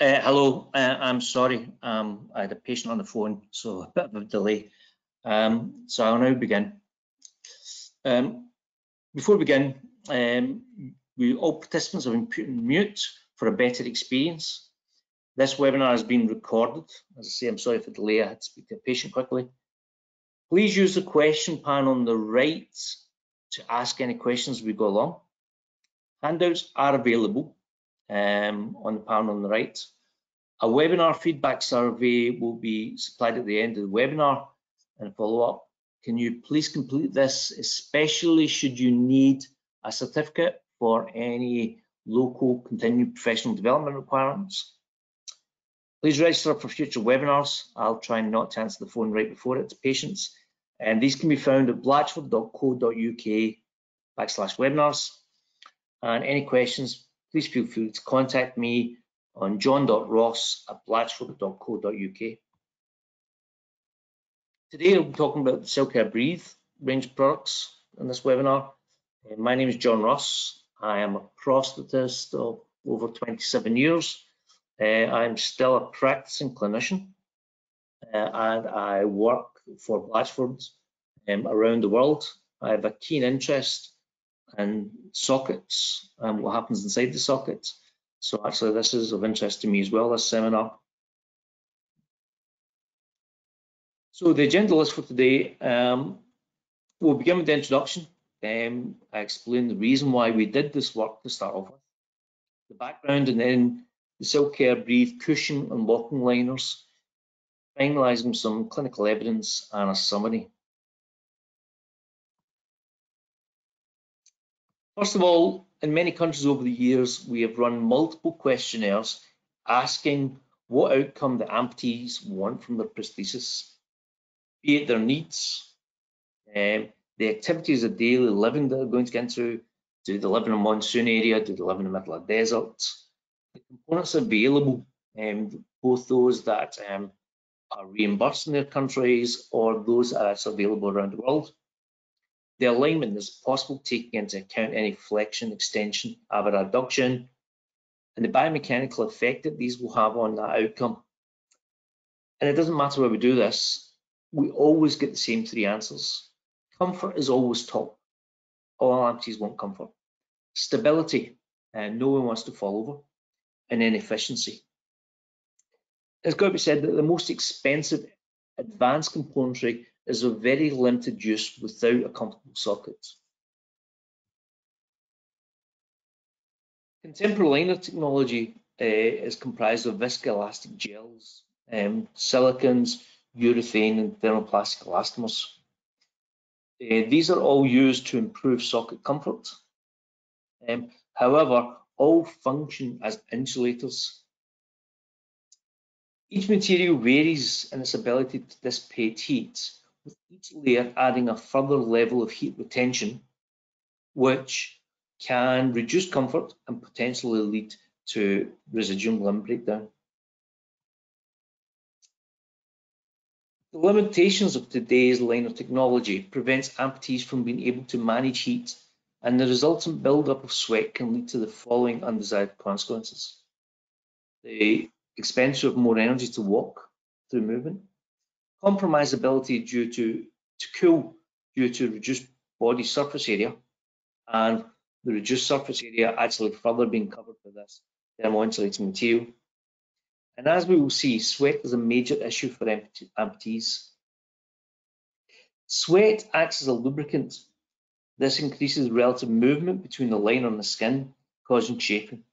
Uh, hello, uh, I'm sorry, um, I had a patient on the phone, so a bit of a delay. Um, so I'll now begin. Um, before we begin, um, we, all participants have been put in mute for a better experience. This webinar has been recorded. As I say, I'm sorry for the delay, I had to speak to a patient quickly. Please use the question panel on the right to ask any questions as we go along. Handouts are available um, on the panel on the right. A webinar feedback survey will be supplied at the end of the webinar and follow up. Can you please complete this, especially should you need a certificate for any local continued professional development requirements? Please register for future webinars. I'll try not to answer the phone right before it to patients. And these can be found at blatchford.co.uk backslash webinars. And any questions, please feel free to contact me on john.ross at blatchford.co.uk. Today I'll be talking about the Silcare Breathe range products in this webinar. Uh, my name is John Ross. I am a prosthetist of over 27 years. Uh, I'm still a practicing clinician uh, and I work for Blatchford um, around the world. I have a keen interest in sockets and what happens inside the socket. So actually this is of interest to me as well, this seminar. So the agenda list for today, um, we'll begin with the introduction. Um, I explain the reason why we did this work to start off with, the background and then the Silcare Breathe cushion and locking liners, finalising some clinical evidence and a summary. First of all, in many countries over the years, we have run multiple questionnaires asking what outcome the amputees want from their prosthesis, be it their needs, um, the activities of daily living that they're going to get into, do they live in a monsoon area, do they live in the middle of a desert, the components available, um, both those that um, are reimbursed in their countries or those that are available around the world, the alignment is possible taking into account any flexion, extension, abduction, and the biomechanical effect that these will have on that outcome. And it doesn't matter where we do this, we always get the same three answers. Comfort is always top. All amputees want comfort. Stability, and no one wants to fall over. And then efficiency. It's got to be said that the most expensive advanced componentry is of very limited use without a comfortable socket. Contemporary liner technology uh, is comprised of viscoelastic gels, um, silicons, urethane and thermoplastic elastomers. Uh, these are all used to improve socket comfort. Um, however, all function as insulators. Each material varies in its ability to dissipate heat with each layer adding a further level of heat retention, which can reduce comfort and potentially lead to residual limb breakdown. The limitations of today's liner technology prevents amputees from being able to manage heat and the resultant buildup of sweat can lead to the following undesired consequences. The expenditure of more energy to walk through movement, compromisability due to, to cool due to reduced body surface area and the reduced surface area actually further being covered by this thermal insulating material. And as we will see, sweat is a major issue for amputees. Sweat acts as a lubricant. This increases relative movement between the liner and the skin, causing chafing.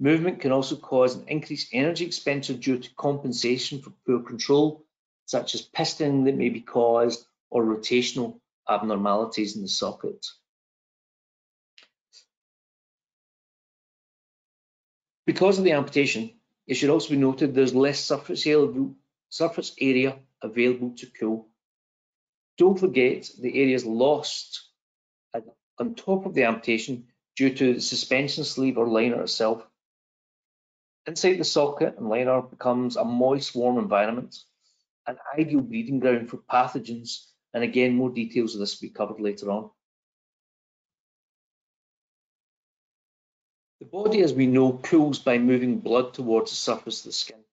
Movement can also cause an increased energy expenditure due to compensation for poor control such as piston that may be caused or rotational abnormalities in the socket. Because of the amputation, it should also be noted there's less surface area, available to cool. Don't forget the areas lost on top of the amputation due to the suspension sleeve or liner itself. Inside the socket and liner becomes a moist, warm environment an ideal breeding ground for pathogens. And again, more details of this will be covered later on. The body, as we know, cools by moving blood towards the surface of the skin.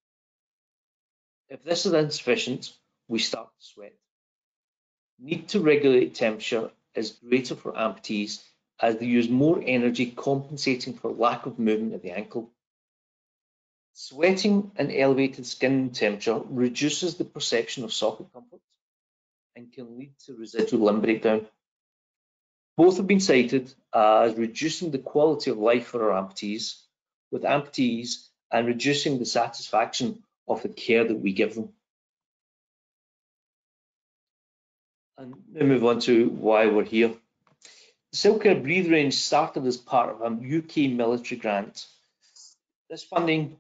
If this is insufficient, we start to sweat. Need to regulate temperature is greater for amputees as they use more energy compensating for lack of movement of the ankle. Sweating and elevated skin temperature reduces the perception of socket comfort and can lead to residual limb breakdown. Both have been cited as reducing the quality of life for our amputees, with amputees and reducing the satisfaction of the care that we give them. And now move on to why we're here. The Silcare Breathe Range started as part of a UK military grant. This funding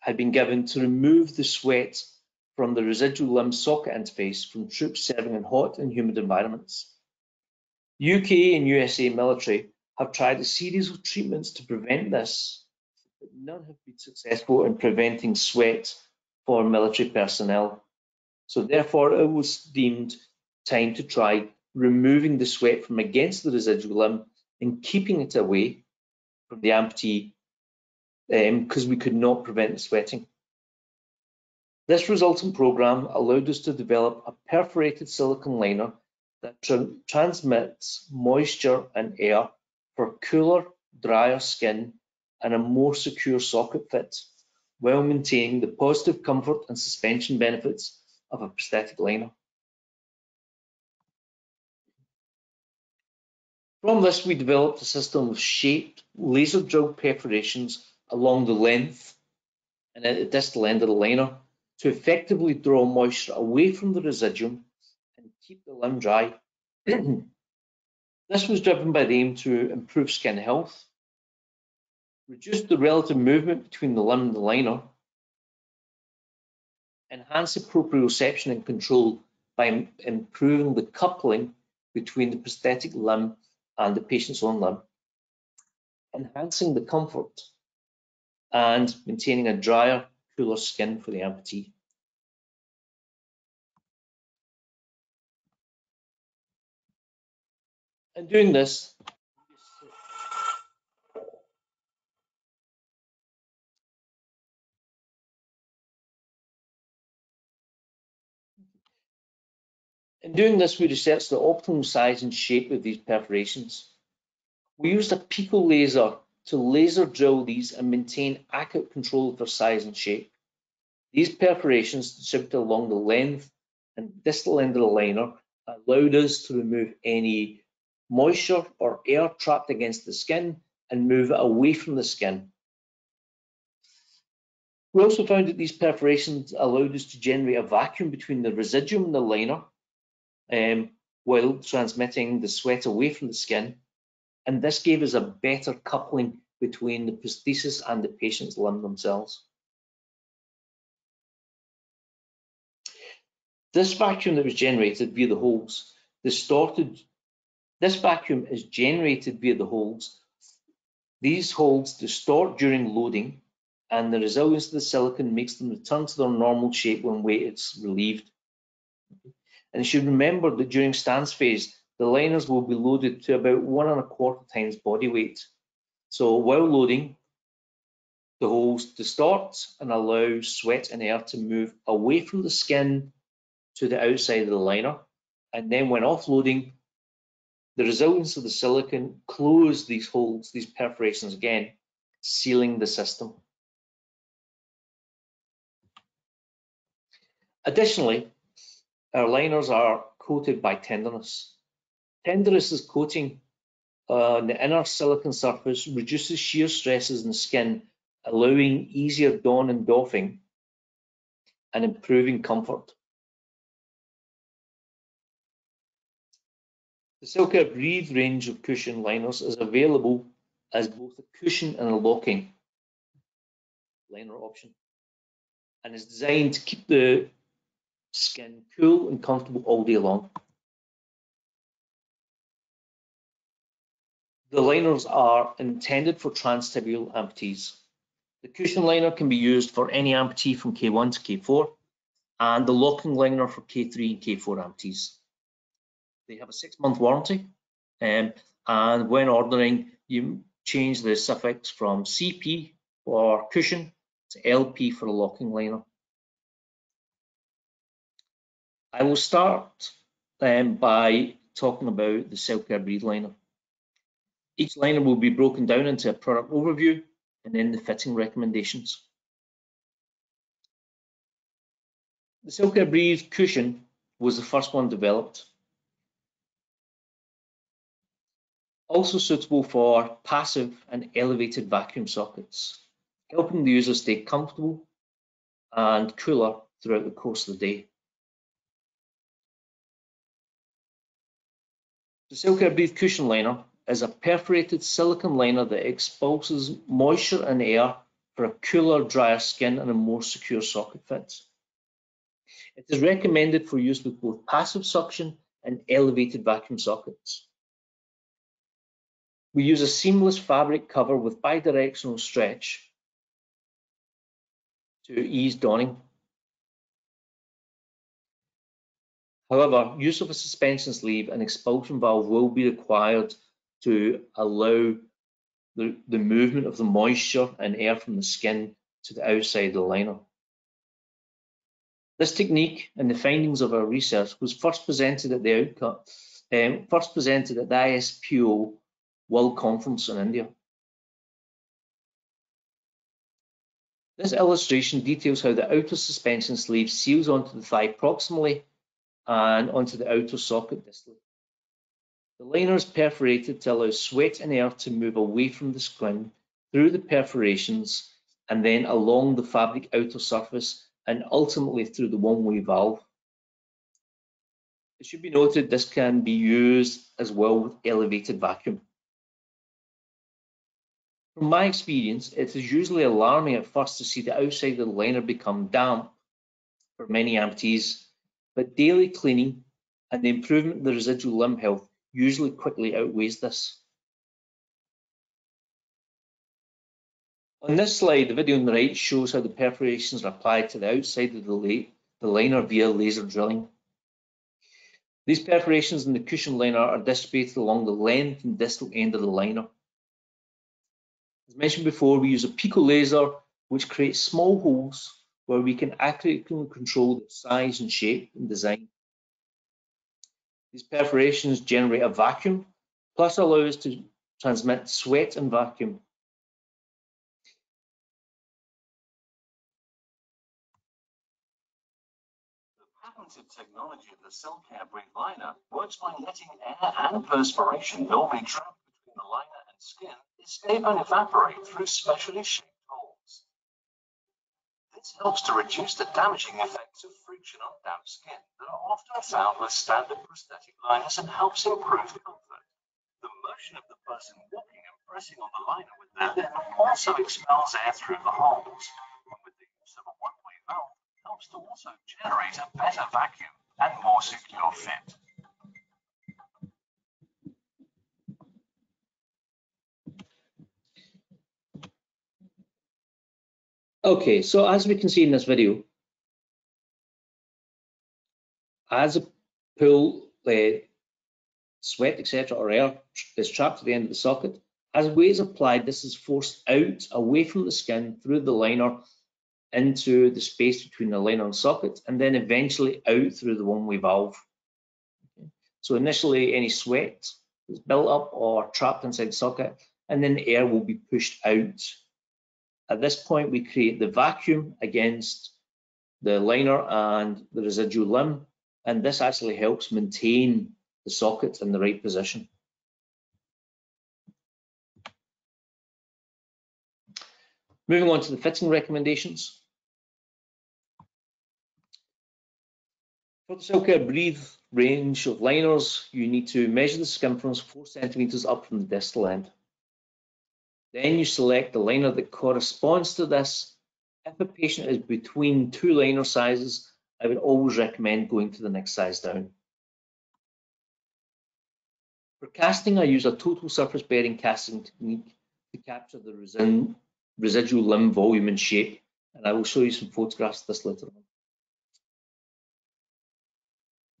had been given to remove the sweat from the residual limb socket interface from troops serving in hot and humid environments. UK and USA military have tried a series of treatments to prevent this, but none have been successful in preventing sweat for military personnel. So therefore it was deemed time to try removing the sweat from against the residual limb and keeping it away from the amputee because um, we could not prevent sweating. This resultant program allowed us to develop a perforated silicone liner that tra transmits moisture and air for cooler, drier skin and a more secure socket fit, while maintaining the positive comfort and suspension benefits of a prosthetic liner. From this, we developed a system of shaped laser drilled perforations along the length and at the distal end of the liner to effectively draw moisture away from the residuum and keep the limb dry. this was driven by the aim to improve skin health, reduce the relative movement between the limb and the liner, enhance the proprioception and control by improving the coupling between the prosthetic limb and the patient's own limb, enhancing the comfort and maintaining a drier, cooler skin for the amputee. And doing this, In doing this, we researched the optimal size and shape of these perforations. We used a pico laser to laser drill these and maintain accurate control of their size and shape. These perforations distributed along the length and distal end of the liner allowed us to remove any moisture or air trapped against the skin and move it away from the skin. We also found that these perforations allowed us to generate a vacuum between the residuum and the liner um, while transmitting the sweat away from the skin and this gave us a better coupling between the prosthesis and the patient's limb themselves. This vacuum that was generated via the holes distorted. This vacuum is generated via the holes. These holes distort during loading and the resilience of the silicon makes them return to their normal shape when weight is relieved. And you should remember that during stance phase, the liners will be loaded to about one and a quarter times body weight. So while loading, the holes distort and allow sweat and air to move away from the skin to the outside of the liner. And then when offloading, the resilience of the silicon close these holes, these perforations again, sealing the system. Additionally, our liners are coated by tenderness. Tenderness coating uh, on the inner silicon surface reduces shear stresses in the skin, allowing easier don and doffing and improving comfort. The Silcare Breathe range of cushion liners is available as both a cushion and a locking liner option and is designed to keep the skin cool and comfortable all day long. The liners are intended for transtibial amputees. The cushion liner can be used for any amputee from K1 to K4 and the locking liner for K3 and K4 amputees. They have a six month warranty um, and when ordering, you change the suffix from CP for cushion to LP for a locking liner. I will start um, by talking about the Silcare Breathe liner. Each liner will be broken down into a product overview and then the fitting recommendations. The Silcare Breathe cushion was the first one developed. Also suitable for passive and elevated vacuum sockets, helping the user stay comfortable and cooler throughout the course of the day. The Silcare Breathe cushion liner is a perforated silicone liner that expulses moisture and air for a cooler, drier skin and a more secure socket fit. It is recommended for use with both passive suction and elevated vacuum sockets. We use a seamless fabric cover with bidirectional stretch to ease donning. However, use of a suspension sleeve and expulsion valve will be required to allow the, the movement of the moisture and air from the skin to the outside of the liner. This technique and the findings of our research was first presented at the outcome, um, first presented at the ISPO World Conference in India. This illustration details how the outer suspension sleeve seals onto the thigh proximally and onto the outer socket distally. The liner is perforated to allow sweat and air to move away from the skin through the perforations and then along the fabric outer surface and ultimately through the one-way valve. It should be noted this can be used as well with elevated vacuum. From my experience, it is usually alarming at first to see the outside of the liner become damp for many amputees but daily cleaning and the improvement in the residual limb health usually quickly outweighs this. On this slide, the video on the right shows how the perforations are applied to the outside of the, the liner via laser drilling. These perforations in the cushion liner are distributed along the length and distal end of the liner. As mentioned before, we use a pico laser which creates small holes where we can accurately control the size and shape and design. These perforations generate a vacuum, plus allow us to transmit sweat and vacuum. The patented technology of the Silcare Breathe liner works by letting air and perspiration normally trapped between the liner and skin escape and evaporate through specially shaped holes. this helps to reduce the damaging effects of friction on damp skin that are often found with standard prosthetic liners and helps improve comfort. The motion of the person walking and pressing on the liner with their limb also expels air through the holes. And with the use of a one-way valve, helps to also generate a better vacuum and more secure fit. Okay, so as we can see in this video, as a pool, uh, sweat, etc., or air is trapped at the end of the socket, as weight is applied, this is forced out away from the skin through the liner into the space between the liner and socket, and then eventually out through the one-way valve. So initially, any sweat is built up or trapped inside the socket, and then the air will be pushed out at this point, we create the vacuum against the liner and the residual limb, and this actually helps maintain the socket in the right position. Moving on to the fitting recommendations. For the Silcare Breathe range of liners, you need to measure the circumference 4 centimetres up from the distal end. Then you select the liner that corresponds to this. If a patient is between two liner sizes, I would always recommend going to the next size down. For casting, I use a total surface bearing casting technique to capture the residual limb volume and shape, and I will show you some photographs of this later on.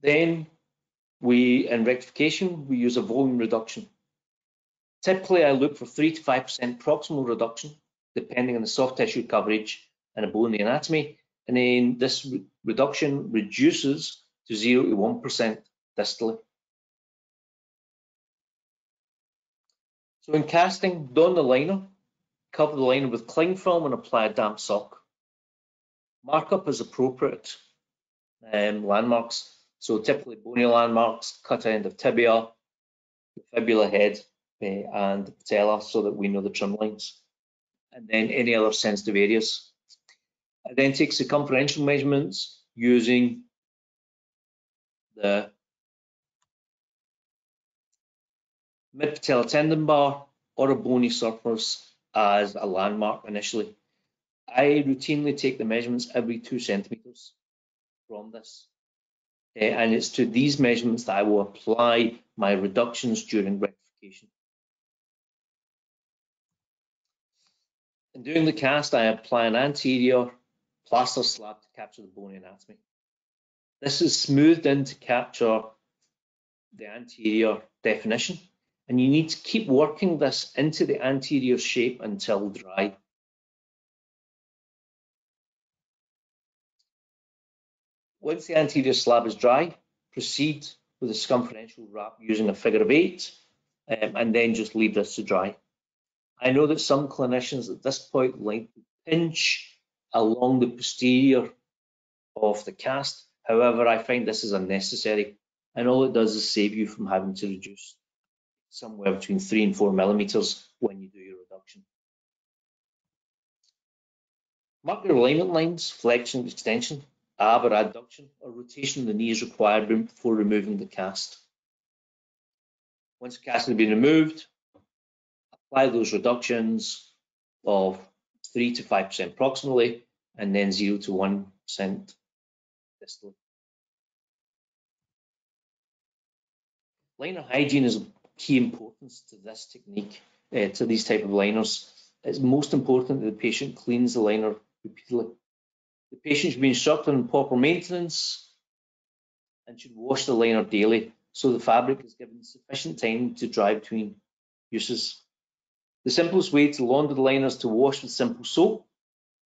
Then we, in rectification, we use a volume reduction. Typically, I look for 3 to 5% proximal reduction, depending on the soft tissue coverage and a bone anatomy. And then this reduction reduces to 0 to 1% distally. So in casting, don the liner, cover the liner with cling film and apply a damp sock. Markup is appropriate. Um, landmarks, so typically bony landmarks, cut end of tibia, the fibula head, uh, and patella, so that we know the trim lines. And then any other sensitive areas. I then take circumferential measurements using the mid-patellar tendon bar or a bony surface as a landmark initially. I routinely take the measurements every two centimeters from this. Uh, and it's to these measurements that I will apply my reductions during rectification. In doing the cast, I apply an anterior plaster slab to capture the bony anatomy. This is smoothed in to capture the anterior definition and you need to keep working this into the anterior shape until dry. Once the anterior slab is dry, proceed with a circumferential wrap using a figure of eight, um, and then just leave this to dry. I know that some clinicians at this point like to pinch along the posterior of the cast. However, I find this is unnecessary, and all it does is save you from having to reduce somewhere between three and four millimeters when you do your reduction. Mark your alignment lines, flexion, extension, ab or adduction, or rotation of the knee is required before removing the cast. Once the cast has been removed, apply those reductions of 3 to 5% proximally and then 0 to 1% distally. Liner hygiene is of key importance to this technique, uh, to these type of liners. It's most important that the patient cleans the liner repeatedly. The patient should be instructed on proper maintenance and should wash the liner daily so the fabric is given sufficient time to dry between uses. The simplest way to launder the liner is to wash with simple soap.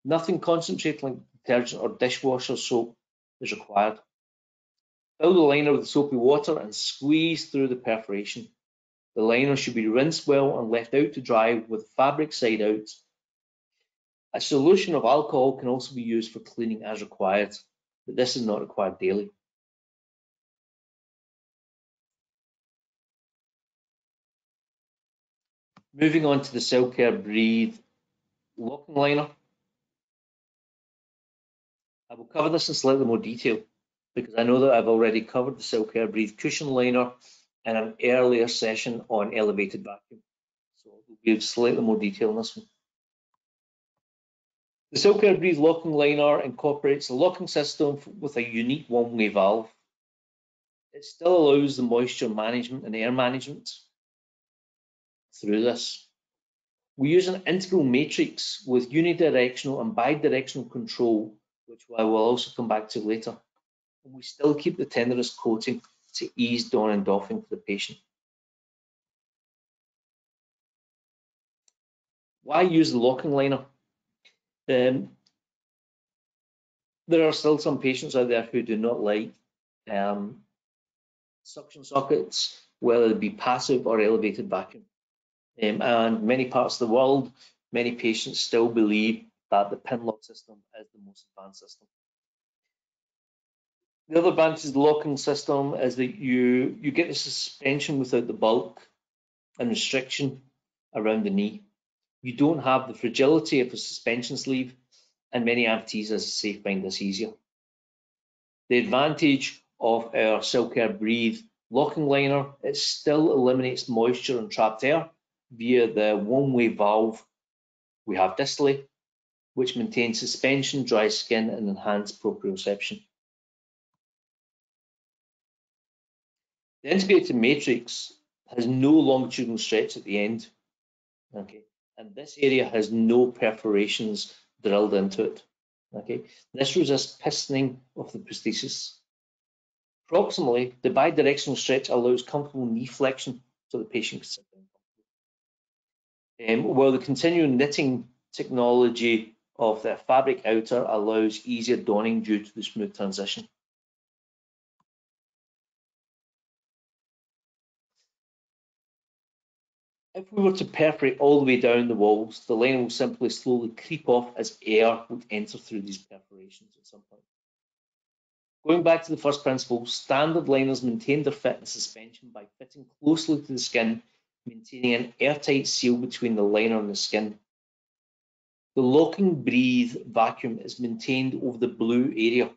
Nothing concentrated like detergent or dishwasher soap is required. Fill the liner with soapy water and squeeze through the perforation. The liner should be rinsed well and left out to dry with fabric side out. A solution of alcohol can also be used for cleaning as required, but this is not required daily. Moving on to the Silcare Breathe locking liner. I will cover this in slightly more detail because I know that I've already covered the Silcare Breathe cushion liner in an earlier session on elevated vacuum. So we'll give slightly more detail on this one. The Silcare Breathe locking liner incorporates a locking system with a unique one-way valve. It still allows the moisture management and air management through this. We use an integral matrix with unidirectional and bidirectional control, which I will also come back to later. And we still keep the tenderest coating to ease don and doffing for the patient. Why use the locking liner? Um, there are still some patients out there who do not like um, suction sockets, whether it be passive or elevated vacuum. Um, and many parts of the world, many patients still believe that the pin lock system is the most advanced system. The other advantage of the locking system is that you, you get the suspension without the bulk and restriction around the knee. You don't have the fragility of a suspension sleeve, and many amputees, as I say, find this easier. The advantage of our Silcare Breathe locking liner, it still eliminates moisture and trapped air via the one-way valve we have distally, which maintains suspension, dry skin, and enhanced proprioception. The integrated matrix has no longitudinal stretch at the end, okay, and this area has no perforations drilled into it, okay. This resists pistoning of the prosthesis. Proximally, the bidirectional stretch allows comfortable knee flexion so the patient can sit down. Um, while the continuing knitting technology of the fabric outer allows easier donning due to the smooth transition. If we were to perforate all the way down the walls, the liner will simply slowly creep off as air would enter through these perforations at some point. Going back to the first principle, standard liners maintain their fit and suspension by fitting closely to the skin, maintaining an airtight seal between the liner and the skin. The locking breathe vacuum is maintained over the blue area,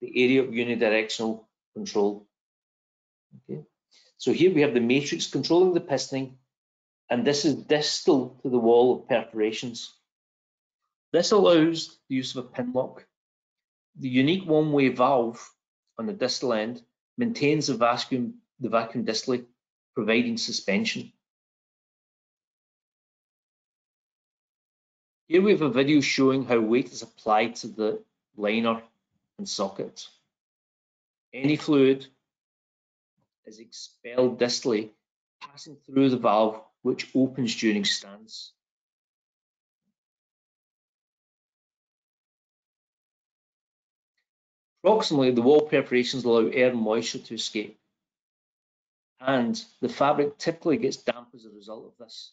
the area of unidirectional control. Okay. So here we have the matrix controlling the pistoning and this is distal to the wall of perforations. This allows the use of a pin lock. The unique one-way valve on the distal end maintains the vacuum, the vacuum distally, providing suspension. Here we have a video showing how weight is applied to the liner and socket. Any fluid is expelled distally, passing through the valve which opens during stance. Approximately, the wall perforations allow air and moisture to escape, and the fabric typically gets damp as a result of this.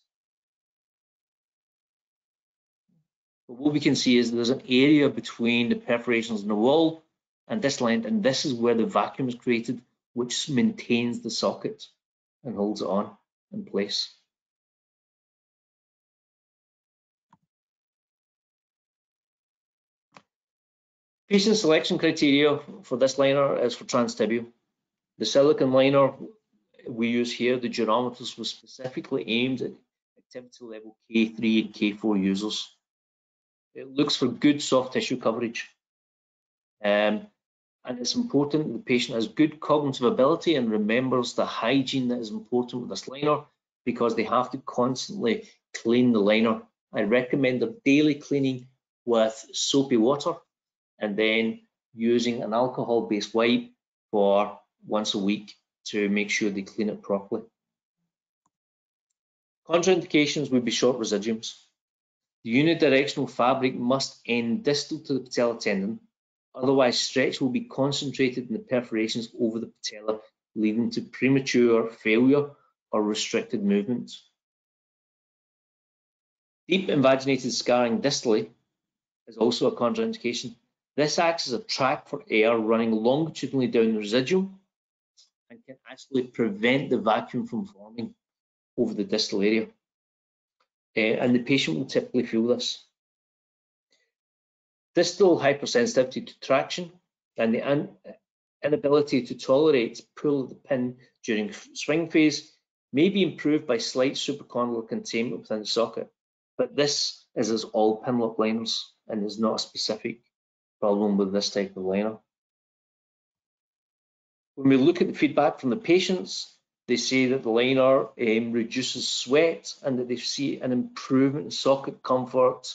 But what we can see is there's an area between the perforations in the wall and this length, and this is where the vacuum is created, which maintains the socket and holds it on in place. Patient selection criteria for this liner is for transtibial. The silicon liner we use here, the durometers, was specifically aimed at activity level K3 and K4 users. It looks for good soft tissue coverage. Um, and it's important the patient has good cognitive ability and remembers the hygiene that is important with this liner because they have to constantly clean the liner. I recommend a daily cleaning with soapy water and then using an alcohol-based wipe for once a week to make sure they clean it properly. Contraindications would be short residuums. The unidirectional fabric must end distal to the patella tendon, otherwise stretch will be concentrated in the perforations over the patella, leading to premature failure or restricted movement. Deep invaginated scarring distally is also a contraindication this acts as a track for air running longitudinally down the residuum and can actually prevent the vacuum from forming over the distal area. Uh, and the patient will typically feel this. Distal hypersensitivity to traction and the inability to tolerate pull of the pin during swing phase may be improved by slight supracondylar containment within the socket, but this is as all pinlock liners and is not a specific problem with this type of liner. When we look at the feedback from the patients, they say that the liner um, reduces sweat and that they see an improvement in socket comfort.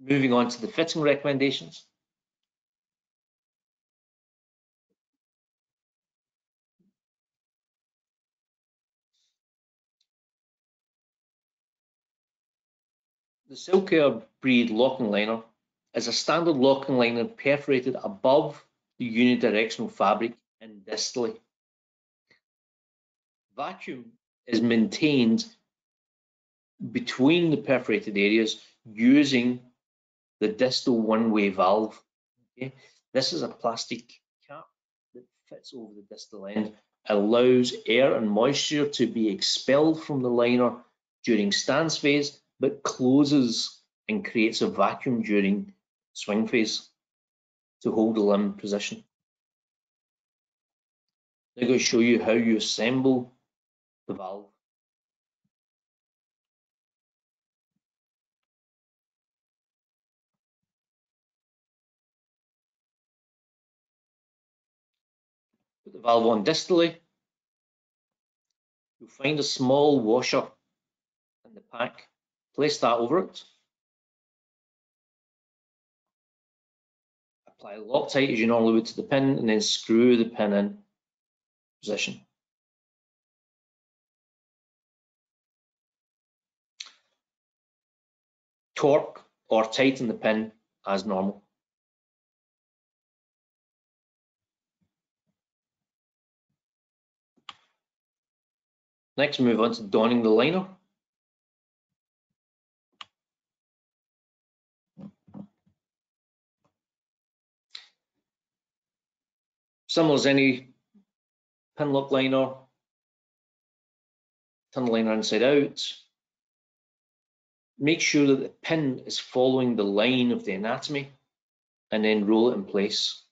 Moving on to the fitting recommendations. The Silcare breathe locking liner is a standard locking liner perforated above the unidirectional fabric and distally. Vacuum is maintained between the perforated areas using the distal one-way valve. Okay? This is a plastic cap that fits over the distal end, allows air and moisture to be expelled from the liner during stance phase but closes and creates a vacuum during swing phase to hold the limb position. I'm going to show you how you assemble the valve. Put the valve on distally. You'll find a small washer in the pack place that over it. apply Loctite as you normally would to the pin and then screw the pin in position. Torque or tighten the pin as normal. Next, move on to donning the liner. Similar as any pin lock liner, turn the liner inside out. Make sure that the pin is following the line of the anatomy and then roll it in place.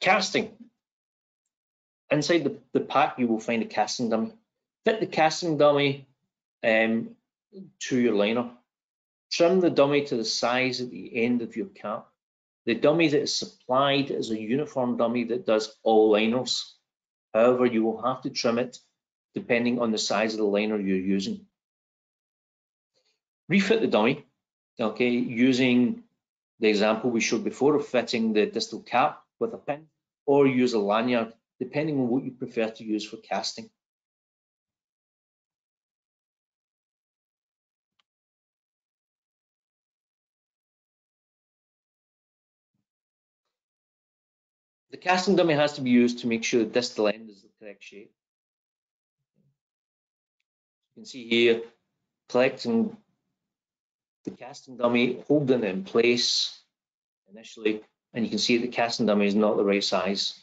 Casting. Inside the, the pack, you will find a casting dummy. Fit the casting dummy um, to your liner. Trim the dummy to the size at the end of your cap. The dummy that is supplied is a uniform dummy that does all liners. However, you will have to trim it depending on the size of the liner you're using. Refit the dummy, okay, using the example we showed before of fitting the distal cap with a pin or use a lanyard, depending on what you prefer to use for casting. The casting dummy has to be used to make sure the distal end is the correct shape. You can see here, collecting the casting dummy, holding it in place initially, and you can see the casting dummy is not the right size.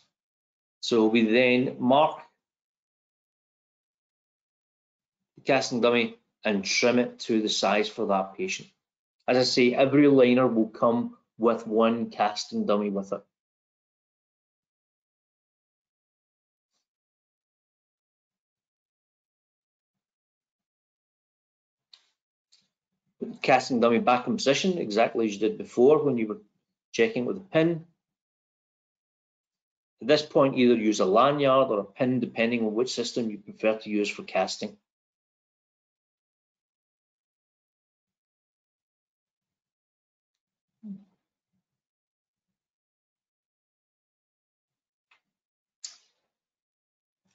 So we then mark the casting dummy and trim it to the size for that patient. As I say, every liner will come with one casting dummy with it. casting dummy back in position exactly as you did before when you were checking with a pin. At this point, either use a lanyard or a pin, depending on which system you prefer to use for casting.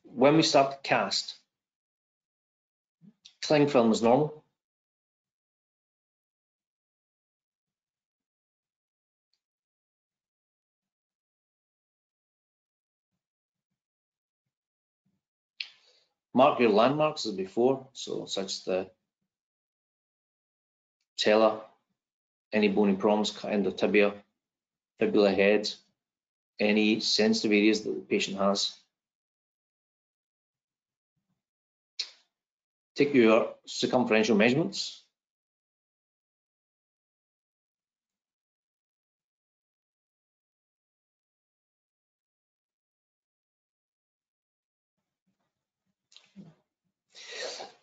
When we start to cast, cling film is normal. Mark your landmarks as before, so such as the patella, any bony problems, end of tibia, fibula head, any sensitive areas that the patient has. Take your circumferential measurements.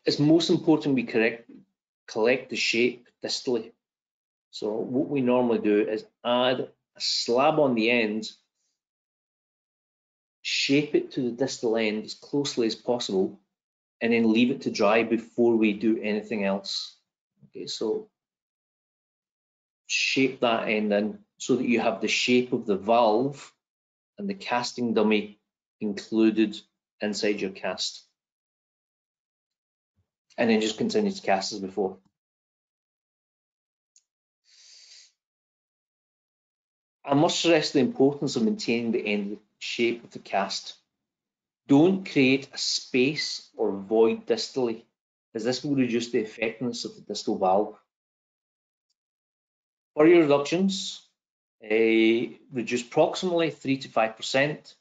It's most important we correct, collect the shape distally. So what we normally do is add a slab on the end, shape it to the distal end as closely as possible, and then leave it to dry before we do anything else. Okay, so shape that end in so that you have the shape of the valve and the casting dummy included inside your cast and then just continue to cast as before. I must stress the importance of maintaining the end shape of the cast. Don't create a space or void distally, as this will reduce the effectiveness of the distal valve. For your reductions, uh, reduce approximately 3 to 5%,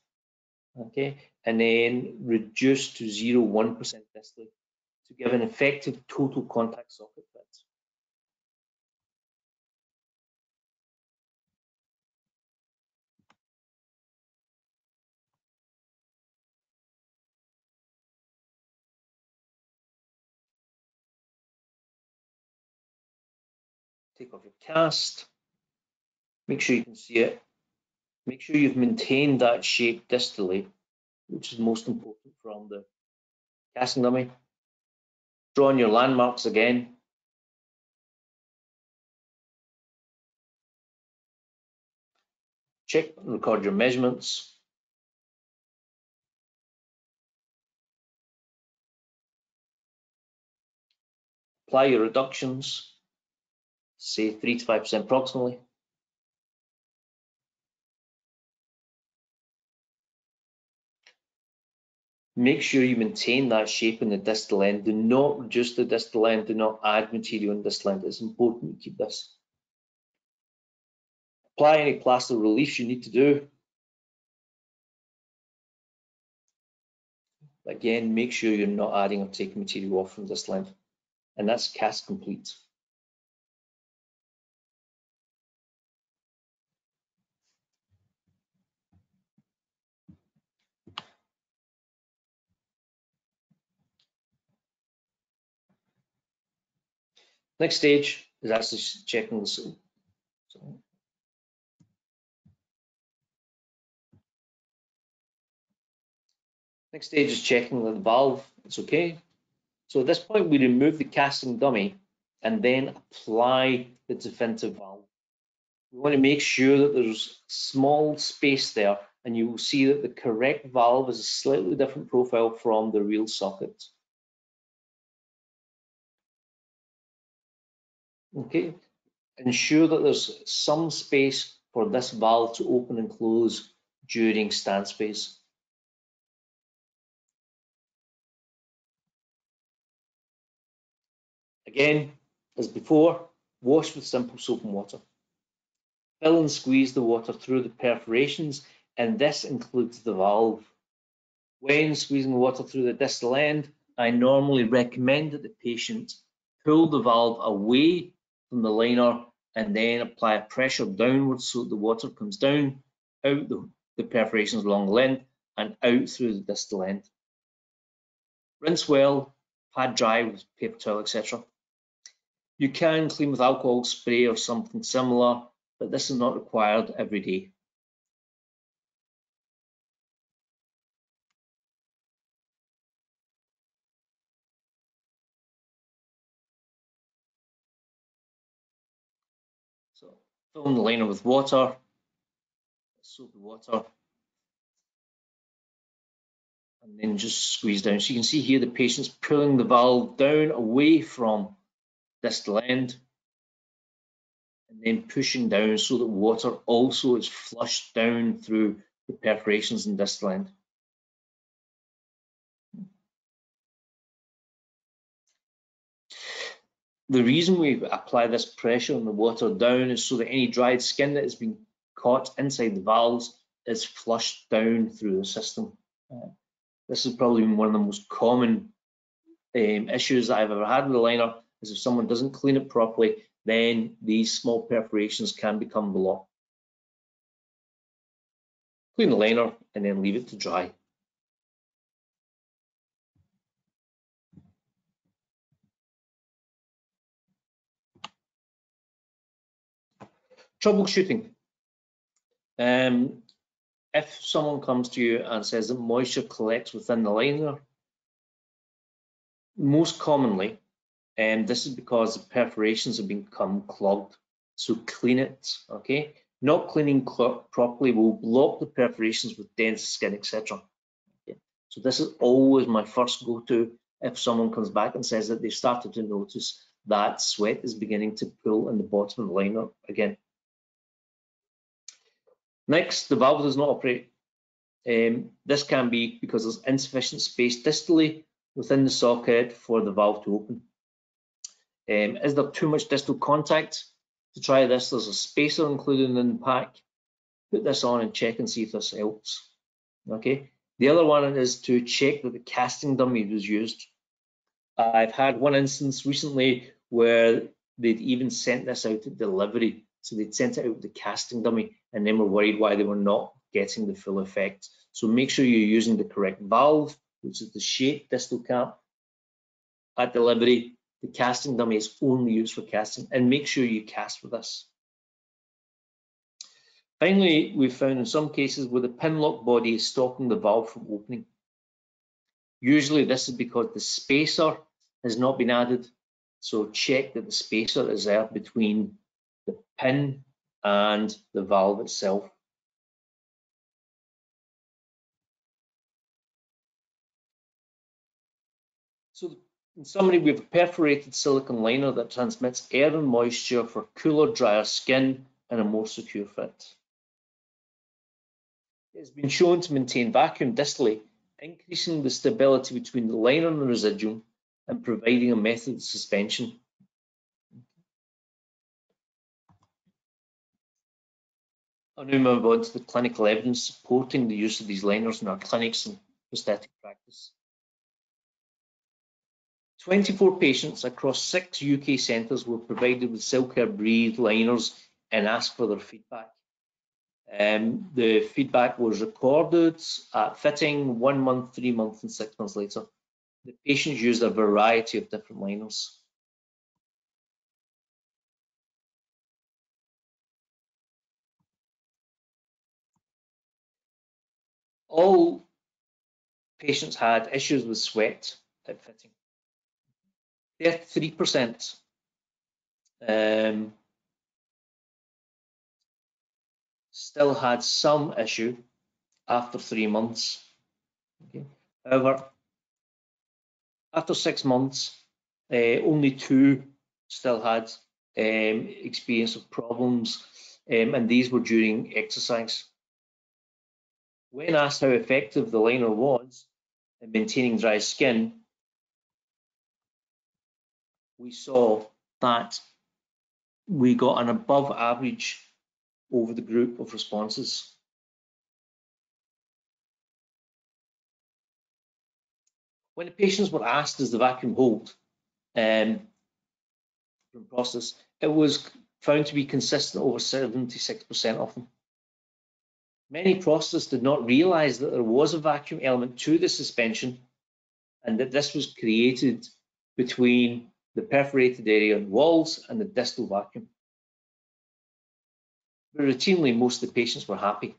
okay, and then reduce to 0, 1% distally to give an effective total contact socket fit. take off your cast. Make sure you can see it. Make sure you've maintained that shape distally, which is most important from the casting dummy. Draw on your landmarks again. Check and record your measurements. Apply your reductions, say 3 to 5% approximately. Make sure you maintain that shape in the distal end. Do not reduce the distal end. Do not add material in the distal end. It's important to keep this. Apply any plaster reliefs you need to do. Again, make sure you're not adding or taking material off from distal end. And that's cast complete. Next stage is actually checking the so, Next stage is checking that the valve is okay. So at this point, we remove the casting dummy and then apply the definitive valve. We want to make sure that there's small space there and you will see that the correct valve is a slightly different profile from the real socket. Okay, ensure that there's some space for this valve to open and close during stance phase. Again, as before, wash with simple soap and water. Fill and squeeze the water through the perforations, and this includes the valve. When squeezing the water through the distal end, I normally recommend that the patient pull the valve away from the liner and then apply a pressure downwards so the water comes down out the, the perforations along the length and out through the distal end. Rinse well, pad dry with paper towel, etc. You can clean with alcohol spray or something similar, but this is not required every day. In the liner with water, soapy water, and then just squeeze down. So you can see here the patient's pulling the valve down away from distal end and then pushing down so that water also is flushed down through the perforations in distal end. The reason we apply this pressure on the water down is so that any dried skin that has been caught inside the valves is flushed down through the system. Uh, this has probably one of the most common um, issues that I've ever had with the liner is if someone doesn't clean it properly, then these small perforations can become blocked. Clean the liner and then leave it to dry. Troubleshooting. Um, if someone comes to you and says that moisture collects within the liner, most commonly, and um, this is because the perforations have become clogged. So clean it, okay? Not cleaning properly will block the perforations with dense skin, etc. Okay? So this is always my first go-to if someone comes back and says that they've started to notice that sweat is beginning to pull in the bottom of the liner again. Next, the valve does not operate. Um, this can be because there's insufficient space distally within the socket for the valve to open. Um, is there too much distal contact? To try this, there's a spacer included in the pack. Put this on and check and see if this helps. Okay. The other one is to check that the casting dummy was used. I've had one instance recently where they'd even sent this out at delivery. So they'd sent it out with the casting dummy and then were worried why they were not getting the full effect. So make sure you're using the correct valve, which is the shape distal cap at delivery The casting dummy is only used for casting and make sure you cast with this. Finally, we've found in some cases where the pin lock body is stopping the valve from opening. Usually this is because the spacer has not been added. So check that the spacer is there between the pin and the valve itself. So in summary, we have a perforated silicone liner that transmits air and moisture for cooler, drier skin and a more secure fit. It has been shown to maintain vacuum distally, increasing the stability between the liner and the residuum and providing a method of suspension. I'll now move on to the clinical evidence supporting the use of these liners in our clinics and prosthetic practice. 24 patients across six UK centres were provided with Silcare Breathe liners and asked for their feedback. Um, the feedback was recorded at fitting one month, three months, and six months later. The patients used a variety of different liners. All patients had issues with sweat at fitting. 33% um, still had some issue after three months. Okay. However, after six months, uh, only two still had um, experience of problems, um, and these were during exercise. When asked how effective the liner was in maintaining dry skin, we saw that we got an above average over the group of responses. When the patients were asked, does the vacuum hold um, from process, it was found to be consistent over 76% of them. Many prostheticists did not realize that there was a vacuum element to the suspension and that this was created between the perforated area and walls and the distal vacuum. But routinely, most of the patients were happy.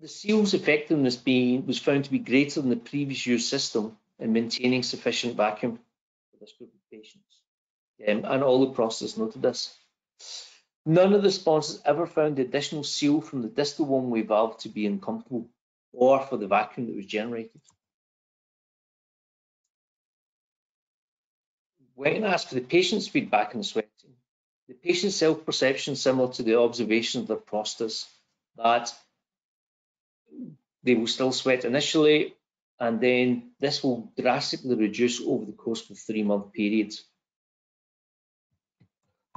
The seal's effectiveness being, was found to be greater than the previous used system in maintaining sufficient vacuum for this group of patients. Um, and all the prostheticists noted this. None of the sponsors ever found the additional seal from the distal one-way valve to be uncomfortable or for the vacuum that was generated. When asked for the patient's feedback on the sweating, the patient's self-perception similar to the observation of their prosthetists that they will still sweat initially and then this will drastically reduce over the course of a three-month period.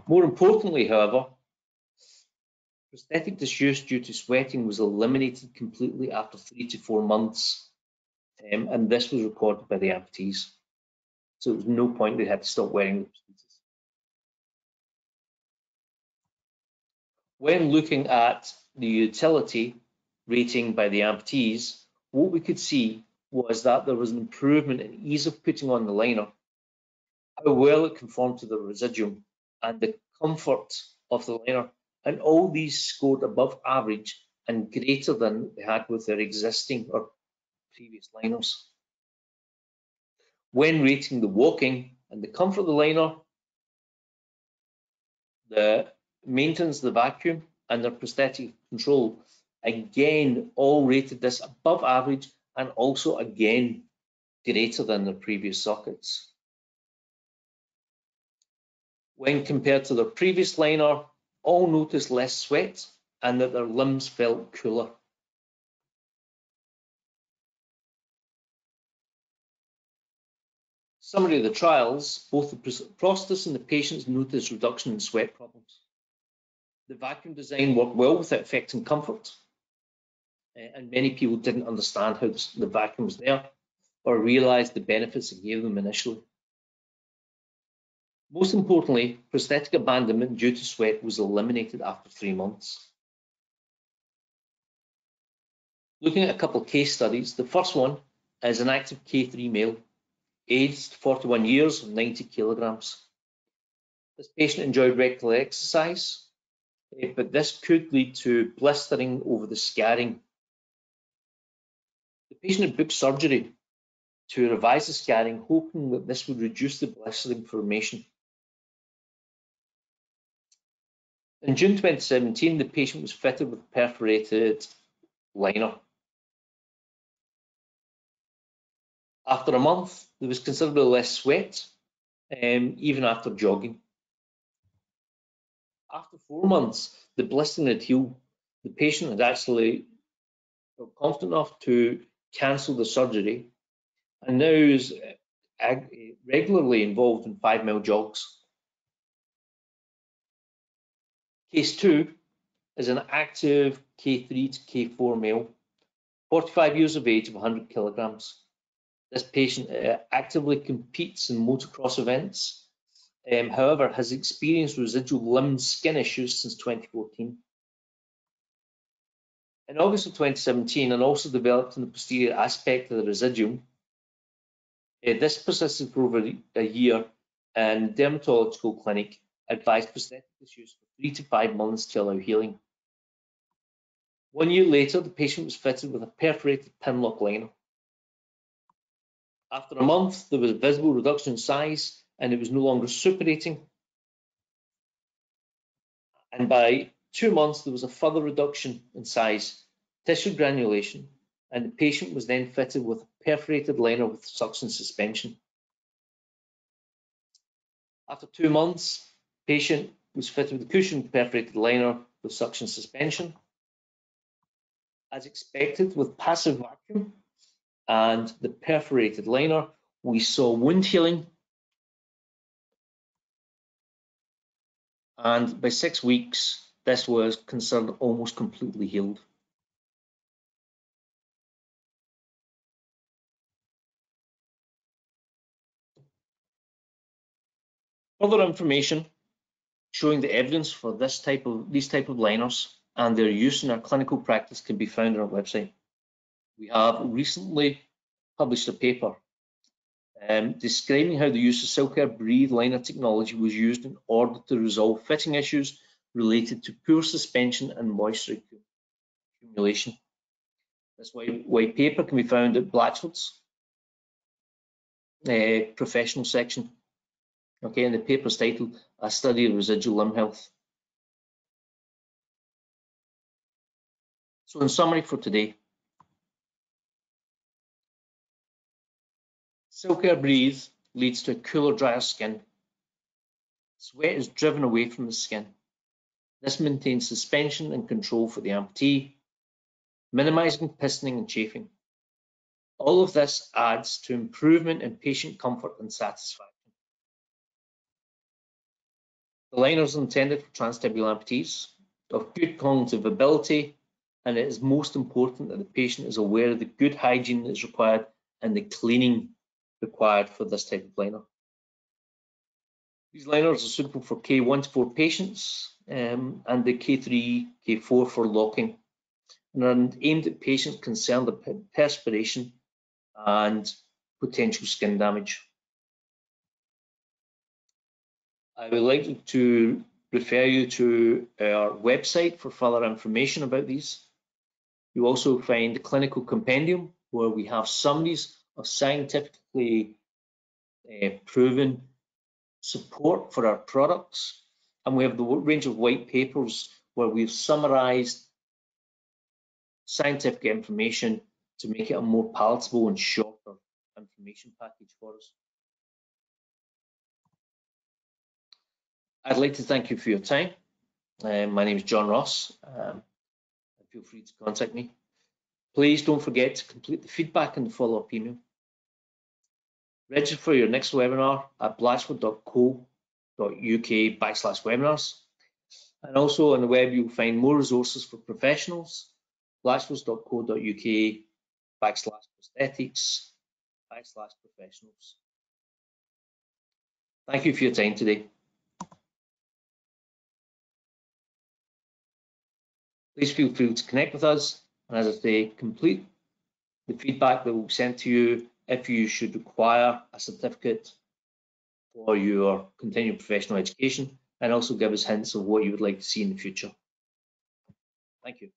More importantly, however, prosthetic disuse due to sweating was eliminated completely after three to four months, um, and this was recorded by the amputees. So there was no point they had to stop wearing the prosthesis. When looking at the utility rating by the amputees, what we could see was that there was an improvement in ease of putting on the liner, how well it conformed to the residuum, and the comfort of the liner. And all these scored above average and greater than they had with their existing or previous liners. When rating the walking and the comfort of the liner, the maintenance of the vacuum and their prosthetic control, again, all rated this above average and also again greater than their previous sockets. When compared to their previous liner, all noticed less sweat and that their limbs felt cooler. Summary of the trials, both the prosthetists and the patients noticed reduction in sweat problems. The vacuum design worked well without affecting comfort, and many people didn't understand how the vacuum was there or realised the benefits it gave them initially. Most importantly, prosthetic abandonment due to sweat was eliminated after three months. Looking at a couple of case studies, the first one is an active K3 male, aged 41 years, 90 kilograms. This patient enjoyed rectal exercise, eh, but this could lead to blistering over the scarring. The patient had booked surgery to revise the scarring, hoping that this would reduce the blistering formation. In June 2017, the patient was fitted with perforated liner. After a month, there was considerably less sweat, um, even after jogging. After four months, the blistering had healed. The patient had actually felt confident enough to cancel the surgery and now is regularly involved in five mile jogs. Case two is an active K3 to K4 male, 45 years of age of 100 kilograms. This patient uh, actively competes in motocross events, um, however, has experienced residual limb skin issues since 2014. In August of 2017, and also developed in the posterior aspect of the residuum, uh, this persisted for over a year and dermatological clinic advised prosthetic use for three to five months to allow healing. One year later, the patient was fitted with a perforated Pinlock liner. After a month, there was a visible reduction in size and it was no longer suppurating. And by two months, there was a further reduction in size, tissue granulation, and the patient was then fitted with a perforated liner with suction suspension. After two months, patient was fitted with a cushioned perforated liner with suction suspension. As expected with passive vacuum and the perforated liner, we saw wound healing. And by six weeks, this was considered almost completely healed. Further information showing the evidence for this type of these type of liners and their use in our clinical practice can be found on our website. We have recently published a paper um, describing how the use of Silcare Breathe liner technology was used in order to resolve fitting issues related to poor suspension and moisture accumulation. This white, white paper can be found at Blatchford's uh, professional section Okay, and the paper's titled A Study of Residual Limb Health. So in summary for today, Silcare Breathe leads to a cooler, drier skin. Sweat is driven away from the skin. This maintains suspension and control for the amputee, minimizing pistoning and chafing. All of this adds to improvement in patient comfort and satisfaction. The liner is intended for transtibial amputees of good cognitive ability, and it is most important that the patient is aware of the good hygiene that is required and the cleaning required for this type of liner. These liners are suitable for K1 to 4 patients um, and the K3, K4 for locking and are aimed at patients concerned with perspiration and potential skin damage. I would like to refer you to our website for further information about these. You also find the clinical compendium where we have summaries of scientifically uh, proven support for our products. And we have the range of white papers where we've summarized scientific information to make it a more palatable and shorter information package for us. I'd like to thank you for your time. Um, my name is John Ross. Um, feel free to contact me. Please don't forget to complete the feedback and the follow-up email. Register for your next webinar at blatchford.co.uk backslash webinars. And also on the web, you'll find more resources for professionals, blatchfords.co.uk backslash prosthetics backslash professionals. Thank you for your time today. Please feel free to connect with us And as I say, complete the feedback that we'll send to you if you should require a certificate for your continuing professional education and also give us hints of what you would like to see in the future. Thank you.